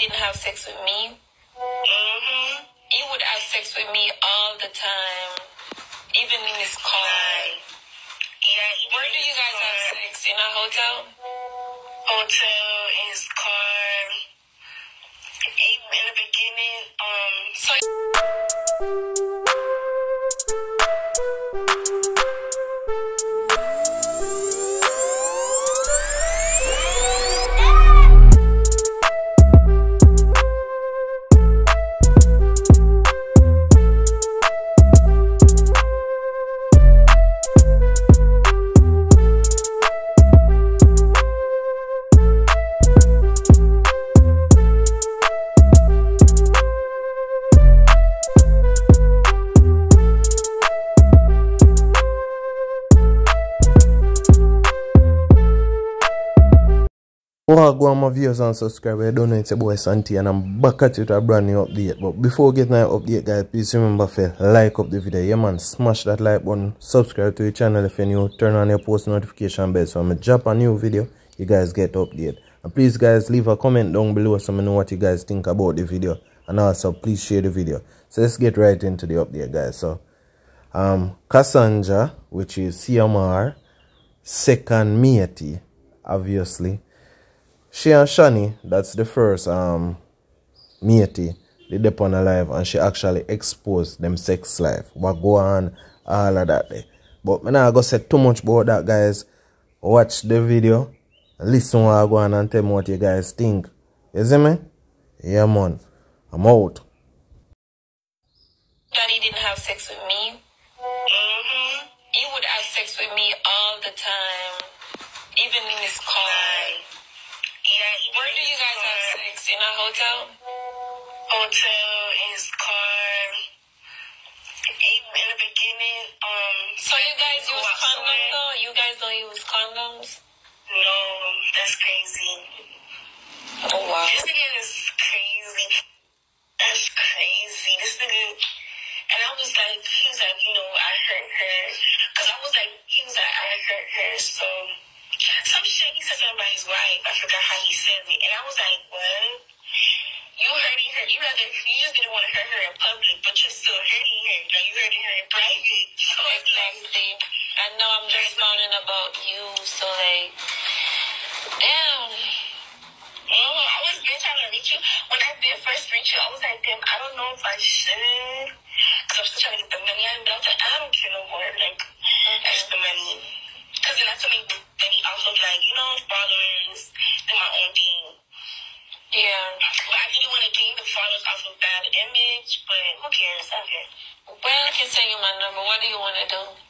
didn't have sex with me. Mm-hmm. You would have sex with me all the time, even in his car. Yeah. Where do you guys have sex? In a hotel? Hotel, in his car. In the beginning, um, So Well, go on my viewers and subscribers. I don't know it's your boy Santee and I'm back at you with a brand new update. But before we get my update, guys, please remember to like up the video. Yeah, man, smash that like button, subscribe to the channel if you're new, turn on your post notification bell so when I drop a new video, you guys get update. And please, guys, leave a comment down below so I know what you guys think about the video. And also, please share the video. So let's get right into the update, guys. So, um, Cassandra, which is CMR, second matey, obviously. She and Shani, that's the first um matey, they dip on alive and she actually exposed them sex life. What go on, all of that there. But me not go say too much about that guys. Watch the video, listen what I go on and tell me what you guys think. You see me? Yeah man. I'm out. Daddy didn't have sex with me. mm-hmm. You would have sex with me all the time, even in his car. Yeah. even Where in do you his guys have car. sex? In a hotel? Hotel, his car. In the beginning, um, So you guys use condoms though? You guys don't use condoms? No, that's crazy. Oh wow. This nigga is crazy. That's crazy. This nigga, and I was like, he was like, you know, I hurt her, cause I was like, he was like, I hurt her, so some shit. He said something about his wife. I forgot how he said it, and I was like, what? You hurting her? You rather you just didn't want to hurt her in public, but you're still hurting her. Like you hurting her in private. So Exactly. I know I'm just learning about you, so like, damn. Mhm, I was been trying to reach you. When I did first reach you, I was like, damn, I don't know if I should. Because I'm still trying to get the money out, but I was like, I don't care no more. Like, that's the money. Because then that's to make the money off of, like, you know, followers and my own thing. Yeah. But I didn't the off of bad image, but who cares? Don't. Well, I can send you my number. What do you want to do?